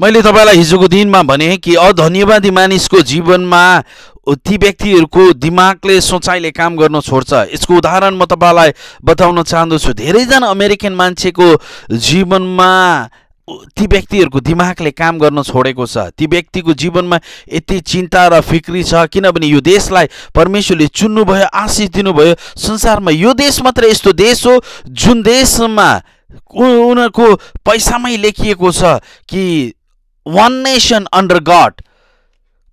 मैले तपाईँलाई हिजोको दिनमा भने कि अधन्यवादी मानिसको जीवनमा ती व्यक्तिहरूको दिमागले सोचाइले काम गर्न छोड्छ। यसको उदाहरण म तपाईँलाई बताउन चाहँदछु धेरैजना अमेरिकन मान्छेको जीवनमा ती व्यक्तिहरूको दिमागले काम गर्न छोडेको छ। ती व्यक्तिको जीवनमा यति चिन्ता र फिक्री छ किनभने यो देशलाई परमेश्वरले चुन्नुभयो आशिष दिनुभयो। संसारमा यो देश मात्र यस्तो देश हो जुन देशमा उनीहरूको पैसामै लेखिएको छ कि वान नेसन अन्डर गड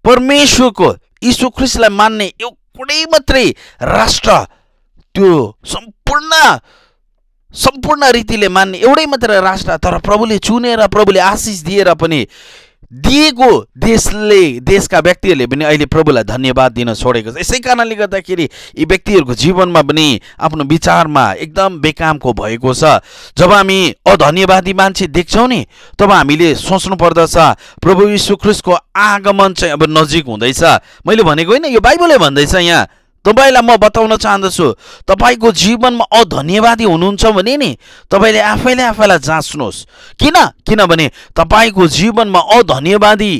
परमेश्वरको यीशु ख्रिस्टलाई मान्ने एउटै मात्रै राष्ट्र त्यो सम्पूर्ण सम्पूर्ण रीतिले मान्ने एउटै मात्र राष्ट्र तर प्रभुले चुनेर प्रभुले आशिष दिएर पनि दिएको देशले देशका व्यक्तिहरूले पनि अहिले प्रभुलाई धन्यवाद दिन छोडेको छ। यसै कारणले गर्दाखेरि यी व्यक्तिहरूको जीवनमा पनि आफ्नो विचारमा एकदम बेकामको भएको छ। जब हामी अधन्यवादी मान्छे देख्छौँ नि तब हामीले सोच्नु पर्दछ प्रभु यीशु ख्रिस्टको आगमन चाहिँ अब नजिक हुँदैछ। मैले भनेको होइन यो बाइबलले भन्दैछ यहाँ। तपाईँलाई म बताउन चाहँदछु तपाईँको जीवनमा अधन्यवादी हुनुहुन्छ भने नि तपाईँले आफैले आफैलाई जाँच्नुहोस्। किन? किनभने तपाईँको जीवनमा अधन्यवादी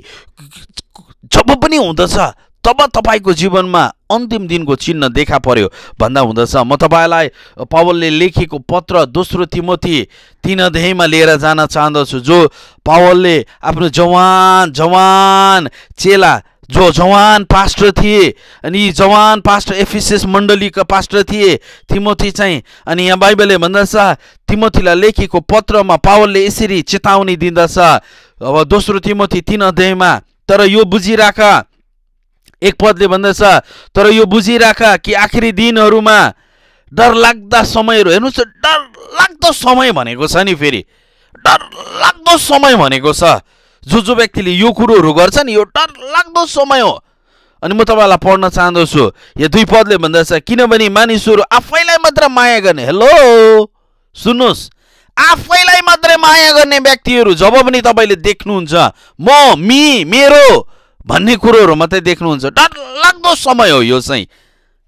जब पनि हुँदछ तब तपाईँको जीवनमा अन्तिम दिनको चिन्ह देखा पर्यो। भन्दा हुँदछ म तपाईँलाई पवलले लेखेको पत्र दोस्रो तिमोथी तिन अध्यायमा लिएर जान चाहँदछु जो पावलले आफ्नो जवान जवान चेला जो जवान पास्टर थिए अनि यी जवान पास्टर एफिसियस मण्डलीका पास्टर थिए तिमोथी चाहिँ अनि यहाँ बाइबलले भन्दछ तिमोथीलाई लेखेको पत्रमा पावलले यसरी चेतावनी दिँदछ। अब दोस्रो तिमोथी तिन अध्यायमा तर यो बुझिराख। एक पदले भन्दछ तर यो बुझिराख कि आखिरी दिनहरूमा डर लाग्दा समयहरू हेर्नुहोस् डर लाग्दो समय भनेको छ नि फेरि। डर लाग्दो समय भनेको छ। जो जो व्यक्तिले यो कुरोहरू गर्छ नि यो डर लाग्दो समय हो। अनि म तपाईँलाई पढ्न चाहँदछु यो दुई पदले भन्दछ किनभने मानिसहरू आफैलाई मात्र माया गर्ने हेलो सुन्नुहोस्। आफैलाई मात्रै माया गर्ने व्यक्तिहरू जब पनि तपाईँले देख्नुहुन्छ म मि मेरो भन्ने कुरोहरू मात्रै देख्नुहुन्छ डर लाग्दो समय हो यो चाहिँ।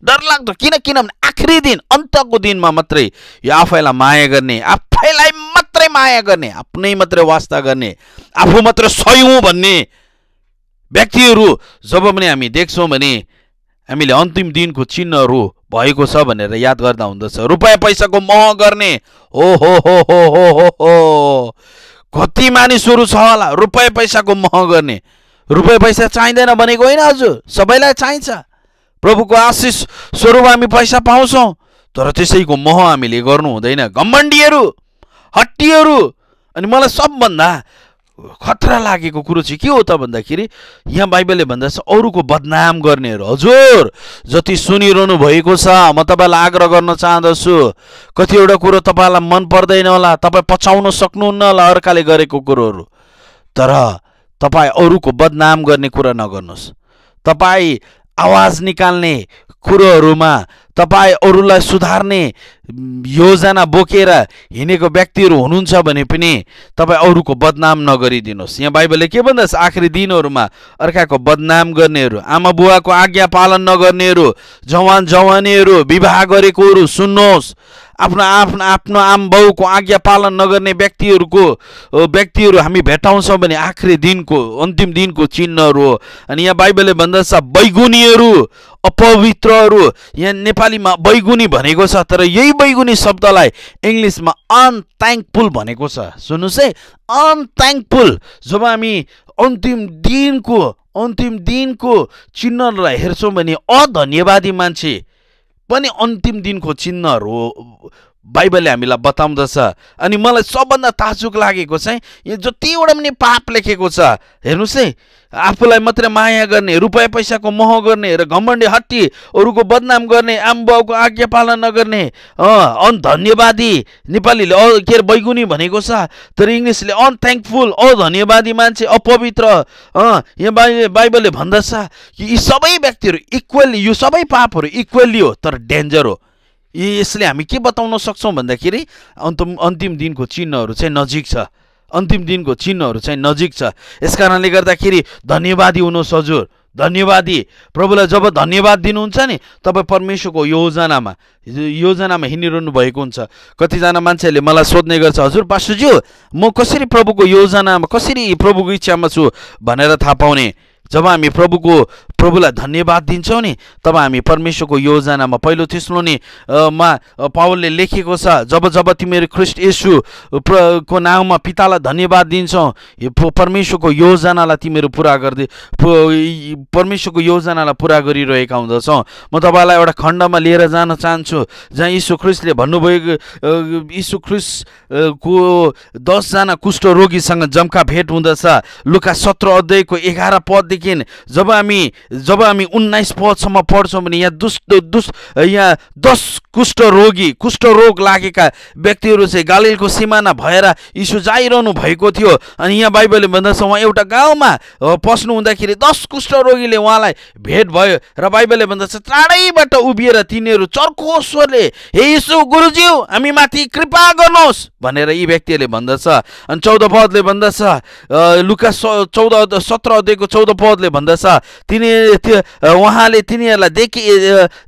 डर लाग्दो किन किनभने आखिरी दिन अन्तको दिनमा मात्रै यो आफैलाई माया गर्ने आफैलाई मात्रै माया गर्ने आफ्नै मात्रै वास्ता गर्ने आफू मात्र सयौँ भन्ने व्यक्तिहरू जब पनि हामी देख्छौँ भने हामीले अन्तिम दिनको चिन्हहरू भएको छ भनेर याद गर्दा हुँदछ। रुपियाँ पैसाको मह गर्ने हो हो हो हो हो हो हो। कति मानिसहरू छ होला रुपियाँ पैसाको मह गर्ने। रुपियाँ पैसा चाहिँदैन भनेको होइन हजुर सबैलाई चाहिन्छ। प्रभुको आशिष स्वरूप हामी पैसा पाउँछौँ तर त्यसैको मह हामीले गर्नु हुँदैन। घमण्डीहरू हट्टीहरू। अनि मलाई सबभन्दा खतरा लागेको कुरो चाहिँ के हो त भन्दाखेरि यहाँ बाइबलले भन्दछ अरूको बदनाम गर्नेहरू। हजुर जति सुनिरहनु भएको छ म तपाईँलाई आग्रह गर्न चाहँदछु। कतिवटा कुरो तपाईँलाई मन पर्दैन होला तपाईँ पचाउन सक्नुहुन्न होला अर्काले गरेको कुरोहरू। तर तपाईँ अरूको बदनाम गर्ने कुरा नगर्नुहोस्। तपाईँ आवाज निकाल्ने कुरोहरूमा तपाईँ अरूलाई सुधार्ने योजना बोकेर हिँडेको व्यक्तिहरू हुनुहुन्छ भने पनि तपाईँ अरूको बदनाम नगरिदिनुहोस्। यहाँ बाइबलले के भन्दछ? आखिरी दिनहरूमा अर्काको बदनाम गर्नेहरू आमा बुवाको आज्ञा पालन नगर्नेहरू जवान जवानीहरू विवाह गरेकोहरू सुन्नुहोस्। आफ्नो आफ्नो आफ्नो आम बाउको आज्ञा पालन नगर्ने व्यक्तिहरूको व्यक्तिहरू हामी भेटाउँछौँ भने आखिरी दिनको अन्तिम दिनको चिन्हहरू हो। अनि यहाँ बाइबलले भन्दछ बैगुनीहरू अपवित्रहरू यहाँ नेपालीमा बैगुनी भनेको छ तर यही बैगुनी शब्दलाई इङ्ग्लिसमा अनथ्याङ्कफुल भनेको छ। सुन्नुहोस् है अनथ्याङ्कफुल जब हामी अन्तिम दिनको अन्तिम दिनको चिन्हलाई हेर्छौँ भने अधन्यवादी मान्छे पनि अन्तिम दिनको चिन्हहरू बाइबलले हामीलाई बताउँदछ। अनि मलाई सबभन्दा ताजुक लागेको चाहिँ यो जतिवटा पनि पाप लेखेको छ हेर्नुहोस् है आफूलाई मात्रै माया गर्ने रुपियाँ पैसाको मोह गर्ने र घमण्डे हट्टी अरूको बदनाम गर्ने आम बाउको आज्ञा पालन नगर्ने धन्यवादी नेपालीले के अरे बैगुनी भनेको छ तर इङ्ग्लिसले अनथ्याङ्कफुल अधन्यवादी मान्छे अपवित्र यहाँ बाइ बाइबलले भन्दछ कि यी सबै व्यक्तिहरू इक्वल्ली यो सबै पापहरू इक्वल्ली हो तर डेन्जर हो। यसले हामी के बताउन सक्छौँ भन्दाखेरि अन्तिम अन्तिम दिनको चिन्हहरू चाहिँ नजिक छ। अन्तिम दिनको चिन्हहरू चाहिँ नजिक छ। यस कारणले गर्दाखेरि धन्यवादी हुनुहोस् हजुर। धन्यवादी। प्रभुलाई जब धन्यवाद दिनुहुन्छ नि तपाईँ परमेश्वरको योजनामा योजनामा हिँडिरहनु भएको हुन्छ। कतिजना मान्छेहरूले मलाई सोध्ने गर्छ हजुर पास्टरज्यू म कसरी प्रभुको योजनामा कसरी प्रभुको इच्छामा छु? भनेर थाहा पाउने। जब हामी प्रभुको प्रभुलाई धन्यवाद दिन्छौँ नि तब हामी परमेश्वरको योजनामा पहिलो थिस्लो नि मा पावलले लेखेको छ जब जब तिमीहरू ख्रिस्ट यसु को नाउँमा पितालाई धन्यवाद दिन्छौ परमेश्वरको योजनालाई तिमीहरू पुरा गरिदिए परमेश्वरको योजनालाई पुरा गरिरहेका हुँदछौ। म तपाईँलाई एउटा खण्डमा लिएर जान चाहन्छु जहाँ यीशु ख्रिस्टले भन्नुभएको यीशु ख्रिस्टको दसजना कुष्ठरोगीसँग जम्का भेट हुँदछ। लुका सत्र अध्यायको एघार पददेखि जब हामी जब हामी उन्नाइस पदसम्म पढ्छौँ भने यहाँ दुष्ट दुस् यहाँ दस कुष्ठरोगी कुष्ठरोग लागेका व्यक्तिहरू चाहिँ गालिलको सिमाना भएर यीशु जाइरहनु भएको थियो। अनि यहाँ बाइबलले भन्दछ उहाँ एउटा गाउँमा पस्नु हुँदाखेरि दस कुष्ठरोगीले उहाँलाई भेट भयो। र बाइबलले भन्दछ चाँडैबाट उभिएर तिनीहरू चर्को स्वरले हे यीशु गुरुज्यू हामी माथि कृपा गर्नुहोस्! भनेर यी व्यक्तिहरूले भन्दछ। अनि चौध पदले भन्दछ लुका चौध सत्र अध्यायको चौध पदले भन्दछ तिनी उहाँले तिनीहरूलाई देखि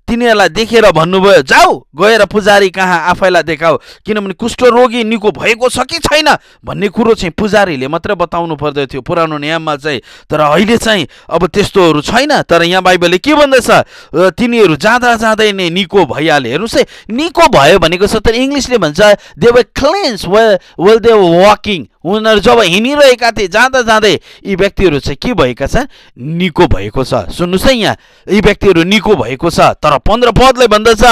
तिनीहरूलाई देखेर भन्नुभयो जाऊ गएर पुजारी कहाँ आफैलाई देखाऊ। किनभने कुष्ठरोगी निको भएको छ कि छैन? भन्ने कुरो चाहिँ पुजारीले मात्रै बताउनु पर्दथ्यो पुरानो नियममा चाहिँ तर अहिले चाहिँ अब त्यस्तोहरू छैन। तर यहाँ बाइबलले के भन्दैछ? तिनीहरू जाँदा जाँदै नै निको भइहाले। हेर्नुहोस् है निको भयो भनेको छ। तर इङ्ग्लिसले भन्छ they way cleans well well they walking उनीहरू जब हिँडिरहेका थिए जाँदा जाँदै यी व्यक्तिहरू चाहिँ के भएका छन्? निको भएको छ। सुन्नुहोस् है यहाँ। यी व्यक्तिहरू निको भएको छ। तर पन्ध्र पदले भन्दछ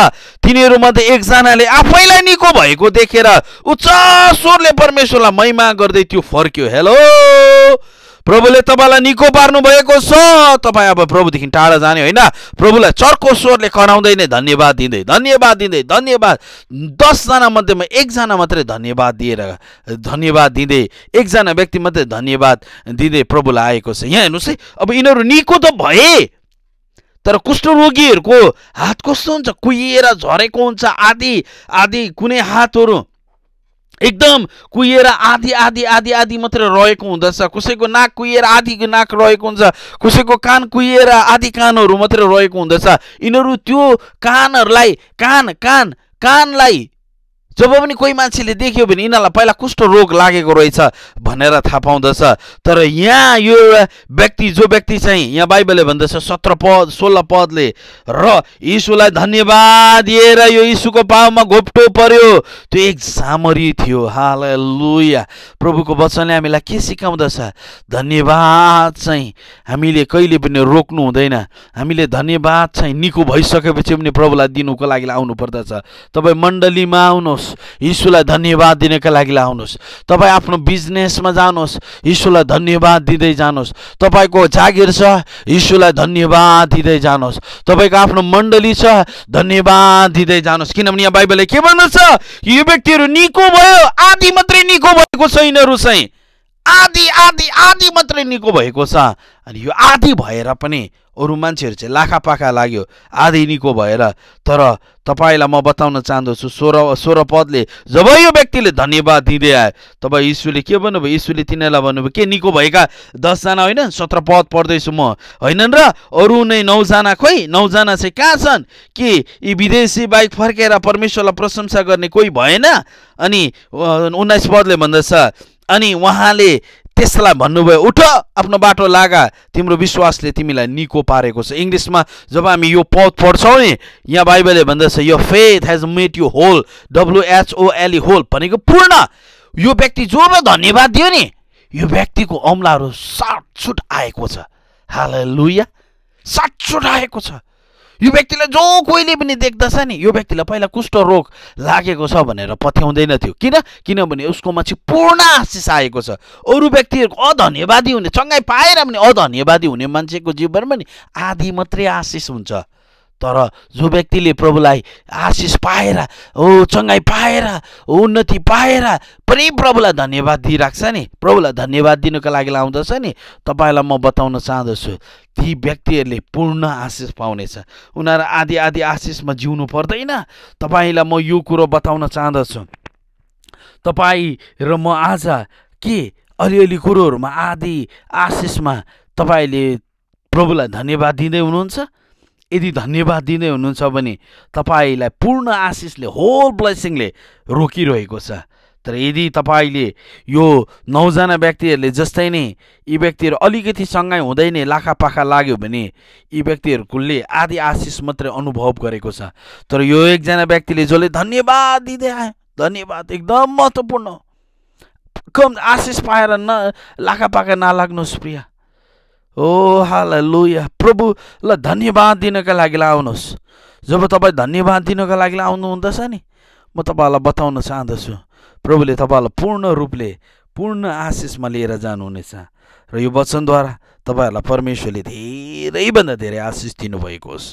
तिनीहरूमध्ये एकजनाले आफैलाई निको भएको देखेर उच्च स्वरले परमेश्वरलाई महिमा गर्दै त्यो फर्क्यो। हेलो प्रभुले तपाईँलाई निको पार्नु भएको छ। तपाईँ अब प्रभुदेखि टाढा जाने होइन। प्रभुलाई चर्को स्वरले कराउँदै नै धन्यवाद दिँदै धन्यवाद दिँदै धन्यवाद। दसजना मध्येमा एकजना मात्रै धन्यवाद दिएर धन्यवाद दिँदै एकजना व्यक्ति मात्रै धन्यवाद दिँदै प्रभुलाई आएको छ। यहाँ हेर्नुहोस् है अब यिनीहरू निको त भए तर कुष्ठरोगीहरूको हात कस्तो हुन्छ? कुहिएर झरेको हुन्छ आदि आदि कुनै हातहरू। एकदम कुहिएर आधी आधी आधी आधी मात्रै रहेको हुँदछ। कसैको नाक कुहिएर आधीको नाक रहेको हुन्छ कसैको कान कुहिएर आधी कानहरू मात्रै रहेको हुँदछ। यिनीहरू त्यो कानहरूलाई कान कान कानलाई जब पनि कोही मान्छेले देख्यो भने यिनीहरूलाई पहिला कुष्ठ रोग लागेको रहेछ भनेर थाहा पाउँदछ। तर यहाँ यो एउटा व्यक्ति जो व्यक्ति चाहिँ यहाँ बाइबलले भन्दछ सत्र पद सोह्र पदले र यीशुलाई धन्यवाद दिएर यो यीशुको पाउमा घोप्टो पर्यो त्यो एक सामरी थियो। हाल लुया प्रभुको वचनले हामीलाई के सिकाउँदछ? धन्यवाद चाहिँ हामीले कहिले पनि रोक्नु हुँदैन। हामीले धन्यवाद चाहिँ निको भइसकेपछि पनि प्रभुलाई दिनुको लागि आउनु पर्दछ। तपाईँ मण्डलीमा आउनुहोस्। यीशुलाई धन्यवाद दिनका लागि आउनुहोस् तपाईँ आफ्नो बिजनेसमा जानुहोस्। यीशुलाई धन्यवाद दिँदै जानुहोस्। तपाईँको जागिर छ यीशुलाई धन्यवाद दिँदै जानुहोस्। तपाईँको आफ्नो मण्डली छ धन्यवाद दिँदै जानुहोस्। किनभने यहाँ बाइबलले के भन्नु छ यो व्यक्तिहरू निको भयो आदि मात्रै निको भएको छ यिनीहरू चाहिँ। आदि आदि आदि मात्रै निको भएको छ। अनि यो आदि भएर पनि अरू मान्छेहरू चाहिँ लाखापाखा लाग्यो। आधी निको भएर। तर तपाईँलाई म बताउन चाहँदछु सोह्र सोह्र पदले जब यो व्यक्तिले धन्यवाद दिँदै आयो तब यीशुले के भन्नुभयो? यीशुले तिनीहरूलाई भन्नुभयो के निको भएका दसजना होइन? सत्र पद पढ्दैछु म। होइनन् र? अरू नै नौजना खोइ? नौजना चाहिँ कहाँ छन्? कि यी विदेशी बाइक फर्केर परमेश्वरलाई प्रशंसा गर्ने कोही भएन? अनि उन्नाइस पदले भन्दछ अनि उहाँले त्यसलाई भन्नुभयो उठ आफ्नो बाटो लागा। तिम्रो विश्वासले तिमीलाई निको पारेको छ। इङ्ग्लिसमा जब हामी यो पद पढ्छौँ नि यहाँ बाइबलले भन्दछ यो faith has made you whole W H O L E whole भनेको पूर्ण। यो व्यक्ति जो धन्यवाद दियो नि यो व्यक्तिको औँलाहरू साटसुट आएको छ। हाल लुया साटसुट आएको छ। यो व्यक्तिलाई जो कोहीले पनि देख्दछ नि यो व्यक्तिलाई पहिला कुष्ठ रोग लागेको छ भनेर पथ्याउँदैन थियो। किन? किनभने उसकोमा चाहिँ पूर्ण आशिष आएको छ। अरू व्यक्तिहरूको अधन्यवादी हुने चङ्गाइ पाएर पनि अधन्यवादी हुने मान्छेको जीवनमा नि आधी मात्रै आशिष हुन्छ। तर जो व्यक्तिले प्रभुलाई आशिष पाएर हो चङ्गाइ पाएर उन्नति पाएर पनि प्रभुलाई धन्यवाद दिइरहेको छ नि। प्रभुलाई धन्यवाद दिनुको लागि आउँदछ नि। तपाईँलाई म बताउन चाहँदछु ती व्यक्तिहरूले पूर्ण आशिष पाउनेछ। उनीहरू आदि आदि आशिषमा जिउनु पर्दैन। तपाईँलाई म यो कुरो बताउन चाहँदछु। तपाईँ र म आज के अलिअलि कुरोहरूमा आदि आशिषमा तपाईँले प्रभुलाई धन्यवाद दिँदै हुनुहुन्छ? यदि धन्यवाद दिँदै हुनुहुन्छ भने तपाईँलाई पूर्ण आशिषले होल ब्लेसिङले रोकिरहेको छ। तर यदि तपाईँले यो नौजना व्यक्तिहरूले जस्तै नै यी व्यक्तिहरू अलिकति सँगै हुँदै नै लाखापाखा लाग्यो भने यी व्यक्तिहरूले आदि आशिष मात्रै अनुभव गरेको छ। तर यो एकजना व्यक्तिले जसले धन्यवाद दिँदै आयो धन्यवाद एकदम महत्त्वपूर्ण। कम आशिष पाएर न लाखापाखा नलाग्नुहोस् प्रिय। ओ हाल लुया प्रभुलाई धन्यवाद दिनका लागि आउनुहोस् जब तपाईँ धन्यवाद दिनको लागि आउनु हुँदछ नि म तपाईँहरूलाई बताउन चाहँदछु प्रभुले तपाईँहरूलाई पूर्ण रूपले पूर्ण आशिषमा लिएर जानुहुनेछ र यो वचनद्वारा तपाईँहरूलाई परमेश्वरले धेरैभन्दा धेरै आशिष दिनुभएको होस्